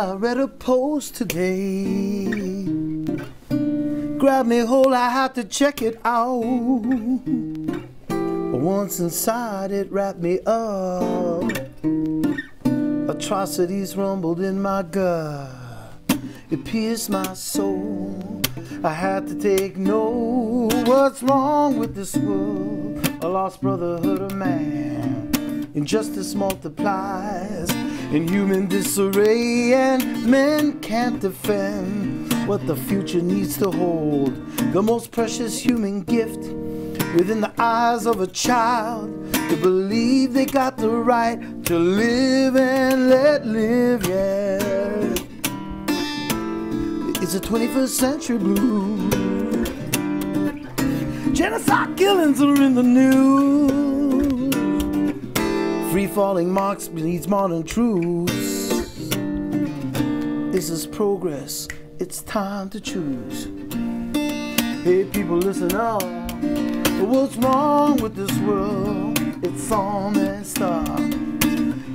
I read a post today. Grab me whole, I had to check it out. Once inside, it wrapped me up. Atrocities rumbled in my gut. It pierced my soul. I had to take note. What's wrong with this world? A lost brotherhood of man. Injustice multiplies in human disarray, and men can't defend what the future needs to hold. The most precious human gift within the eyes of a child to believe they got the right to live and let live, yeah. It's a 21st century blues. Genocide killings are in the news. Free falling marks needs modern truths. This is progress. It's time to choose. Hey, people, listen up. What's wrong with this world? It's all messed up.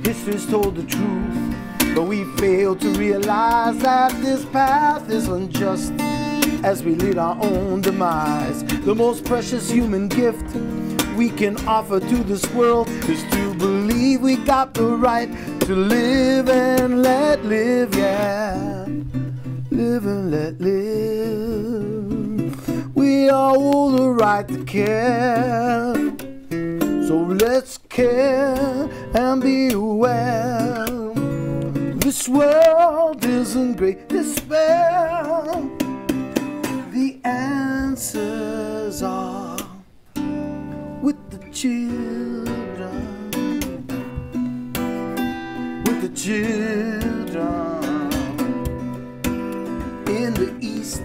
History's told the truth, but we fail to realize that this path is unjust as we lead our own demise. The most precious human gift we can offer to this world is to believe we got the right to live and let live, yeah. Live and let live. We all the right to care. So let's care and be aware. This world is in great despair. The answers are with the children. Children in the east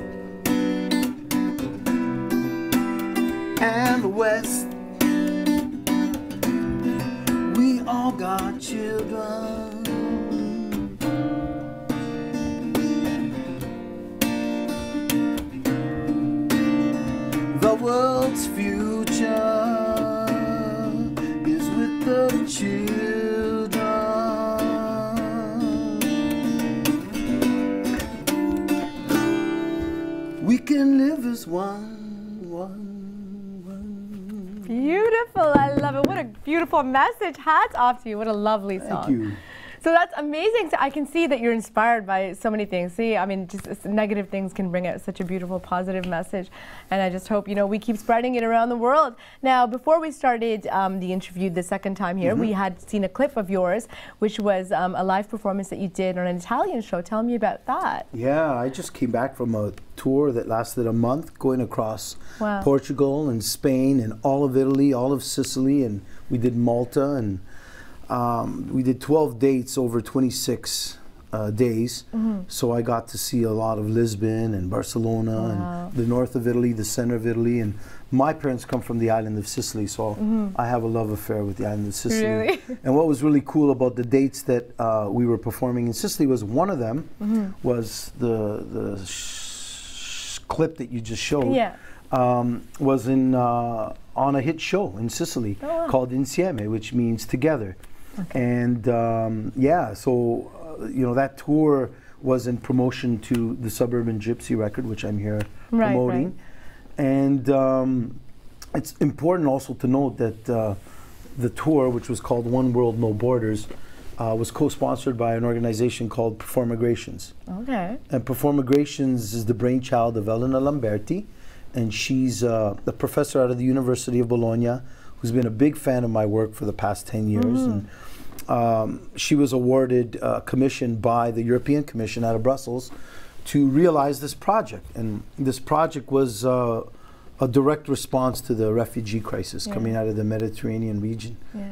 and the west. We all got children. The world's future can live as one, one, one. Beautiful. I love it. What a beautiful message. Hats off to you. What a lovely song. Thank you. So that's amazing. So I can see that you're inspired by so many things. See, I mean, just negative things can bring out such a beautiful, positive message. And I just hope, you know, we keep spreading it around the world. Now, before we started um, the interview the second time here, we had seen a clip of yours, which was um, a live performance that you did on an Italian show. Tell me about that. Yeah, I just came back from a tour that lasted a month, going across Wow. Portugal and Spain and all of Italy, all of Sicily, and we did Malta, and um, we did 12 dates over 26 uh, days. Mm-hmm. So I got to see a lot of Lisbon and Barcelona Wow. and the north of Italy, the center of Italy, and my parents come from the island of Sicily, so I have a love affair with the island of Sicily. Mm-hmm. Really? And what was really cool about the dates that uh, we were performing in Sicily was one of them Mm-hmm. was the the sh- clip that you just showed. Yeah. Um, was in uh, on a hit show in Sicily Oh, wow. called Insieme, which means together. And um, yeah, so uh, you know that tour was in promotion to the Suburban Gypsy record, which I'm here Right, promoting. And um, it's important also to note that uh, the tour, which was called One World No Borders, uh, was co-sponsored by an organization called Performigrations. Okay. And Performigrations is the brainchild of Elena Lamberti, and she's uh, a professor out of the University of Bologna, who's been a big fan of my work for the past 10 years. And um, she was awarded a commission by the European Commission out of Brussels to realize this project. And this project was uh, a direct response to the refugee crisis Yeah. coming out of the Mediterranean region. Yeah.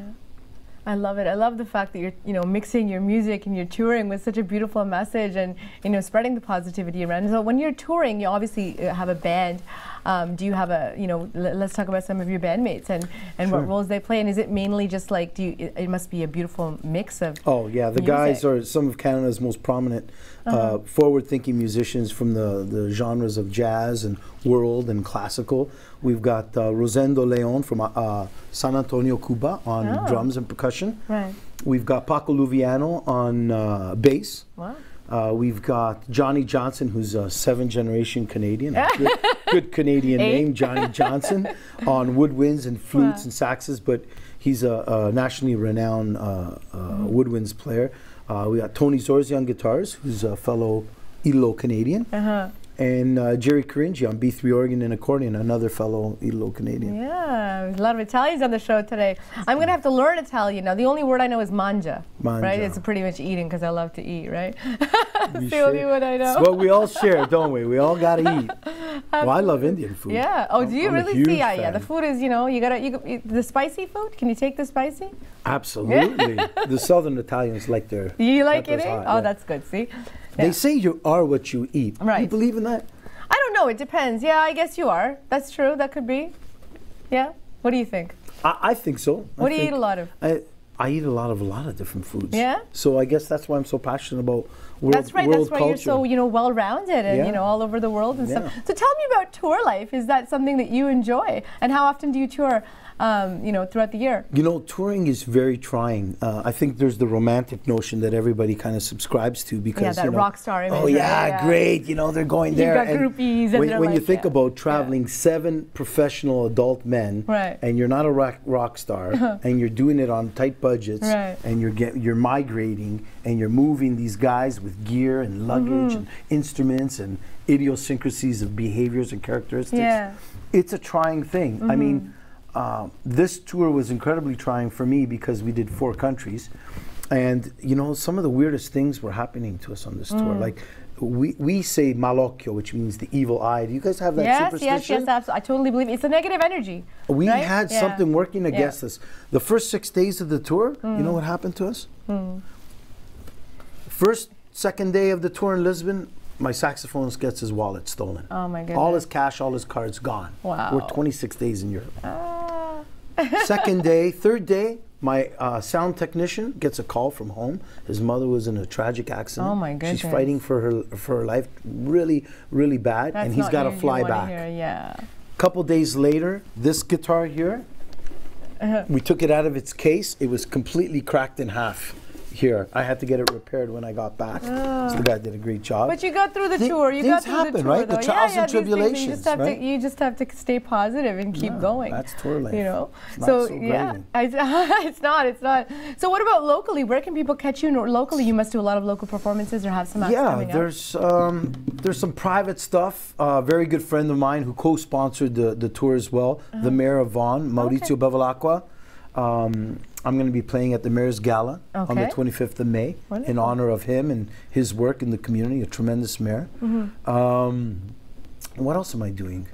I love it. I love the fact that you're, you know, mixing your music and you're touring with such a beautiful message and, you know, spreading the positivity around. So when you're touring, you obviously uh, have a band. Um, do you have a, you know, l- let's talk about some of your bandmates and, and Sure. what roles they play. And is it mainly just like, do you, it, it must be a beautiful mix of. Oh yeah, the guys are some of Canada's most prominent, uh Uh-huh. forward-thinking musicians from the, the genres of jazz and world and classical. We've got uh, Rosendo Leon from uh, uh, San Antonio, Cuba, on Oh. drums and percussion. Right. We've got Paco Luviano on uh, bass. Wow. Uh, we've got Johnny Johnson, who's a seven generation Canadian, good, good Canadian Eight. name, Johnny Johnson, on woodwinds and flutes Wow. and saxes, but he's a, a nationally renowned uh, uh, woodwinds player. Uh, we got Tony Zorzi on guitars, who's a fellow Italo Canadian, Uh-huh. And uh, Jerry Caringi on B3 organ and accordion, another fellow Italo Canadian. Yeah, a lot of Italians on the show today. I'm going to have to learn Italian now. The only word I know is manja. manja. right? It's pretty much eating because I love to eat, right? That's the only one I know. It's what we all share, don't we? We all gotta eat. Well, I love Indian food. Yeah. Oh, do you I'm really see? Yeah, yeah. The food is, you know, you gotta, you, you the spicy food. Can you take the spicy? Absolutely. the Southern Italians like their. You like it? hot, Oh, yeah. that's good. See. They say you are what you eat. Do you believe in that? I don't know. It depends. Yeah, I guess you are. That's true. That could be. Yeah. What do you think? I, I think so. I What do you eat a lot of? I, I eat a lot of a lot of different foods. Yeah? So I guess that's why I'm so passionate about world, That's right. world That's why culture. you're so, you know, well-rounded and Yeah. you know all over the world and stuff. So tell me about tour life. Is that something that you enjoy? And how often do you tour? Um, you know, throughout the year. You know, touring is very trying. Uh, I think there's the romantic notion that everybody kind of subscribes to because yeah, that you know, rock star image, Oh yeah, Yeah. great! You know, they're going there. You've got groupies and when, when you think yeah. about traveling seven professional adult men, Right. and you're not a rock, rock star, and you're doing it on tight budgets, Right. and you're get, you're migrating, and you're moving these guys with gear and luggage Mm-hmm. and instruments and idiosyncrasies of behaviors and characteristics Yeah. it's a trying thing. I mean, uh, this tour was incredibly trying for me because we did four countries, and you know some of the weirdest things were happening to us on this tour. Like we we say malocchio, which means the evil eye. Do you guys have that Yes, yes, superstition? yes, absolutely. I totally believe it. it's a negative energy. We right? had Yeah. something working Yeah. Mm. against us. The first six days of the tour, you know what happened to us? First, second day of the tour in Lisbon, my saxophonist gets his wallet stolen. Oh my goodness. All his cash, all his cards gone. Wow. We're 26 days in Europe. Ah. Second day, third day, my uh, sound technician gets a call from home. His mother was in a tragic accident. Oh, my goodness! She's fighting for her for her life, really, really bad, That's and he's got to fly back. hear, Yeah. Couple days later, this guitar here, Uh-huh. we took it out of its case. It was completely cracked in half. Here, I had to get it repaired when I got back. So the guy did a great job. But you got through the tour. You got through the tour, right? The trials yeah, and yeah, these things, You just have right? to, you just have to stay positive and keep Yeah, going. that's tour life. You know, It's not so, so yeah. I- it's not. It's not. So what about locally? Where can people catch you locally? You must do a lot of local performances or have some acts yeah, coming up. there's um, there's some private stuff. A very good friend of mine who co-sponsored the, the tour as well, Uh-huh. the mayor of Vaughan, Maurizio Bevilacqua. Um, I'm going to be playing at the mayor's gala on the 25th of May in honor of him and his work in the community. A tremendous mayor. Mm-hmm. Um, what else am I doing?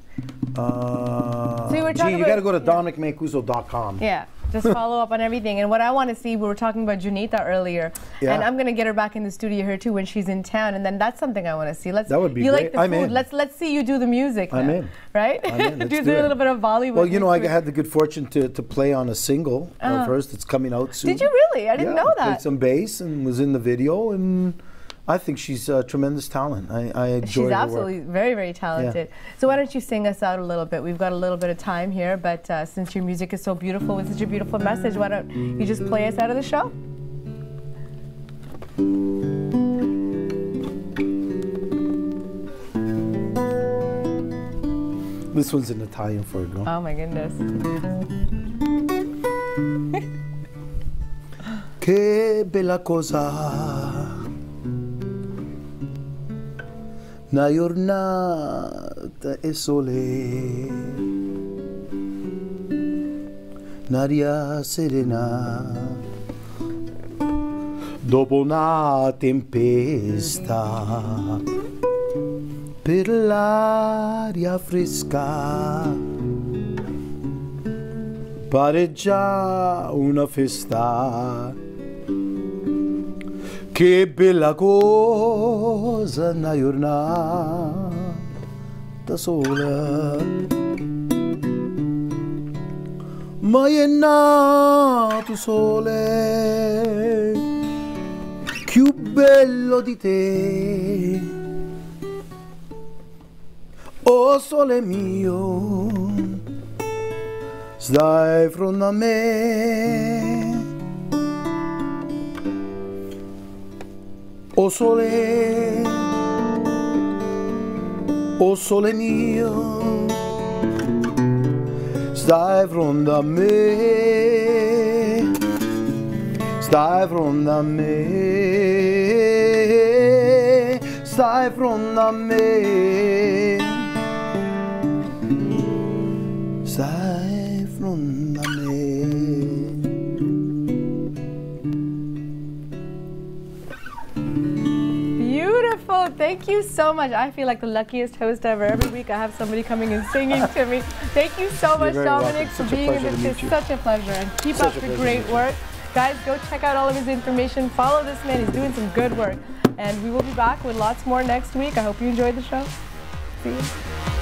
Uh, So you were gee, talking you got to go to dominicmancuso.com. Yeah, just follow up on everything. And what I want to see, we were talking about Jonita earlier, Yeah. and I'm going to get her back in the studio here too when she's in town, and then that's something I want to see. Let's. That would be You like the I'm food? in. Let's let's see you do the music. I'm now, in. Right? I'm in. Let's do, do a little bit of Bollywood. Well, you know, I had the good fortune to, to play on a single of hers that's coming out soon. Did you really? I didn't yeah, know that. Played some bass and was in the video, and I think she's a tremendous talent. I, I enjoy She's her absolutely work. very, very talented. So why don't you sing us out a little bit? We've got a little bit of time here, but uh, since your music is so beautiful with such a beautiful message, why don't you just play us out of the show? This one's in Italian for a girl. Oh my goodness. Che bella cosa. Una giornata e sole. Un'aria serena. Dopo una tempesta. Per l'aria fresca. Pare già una festa. Che bella cosa una giornata sola. Ma è nato sole più bello di te. Oh sole mio, stai fronte a me. O sole, o sole mio, stai fronte a me, stai fronte a me, stai fronte a me, stai fronte a me. Thank you so much. I feel like the luckiest host ever. Every week I have somebody coming and singing to me. Thank you so much, Dominic, for being in this. It's such a pleasure. And keep Such up the great work. Guys, go check out all of his information. Follow this man. He's doing some good work. And we will be back with lots more next week. I hope you enjoyed the show. See you.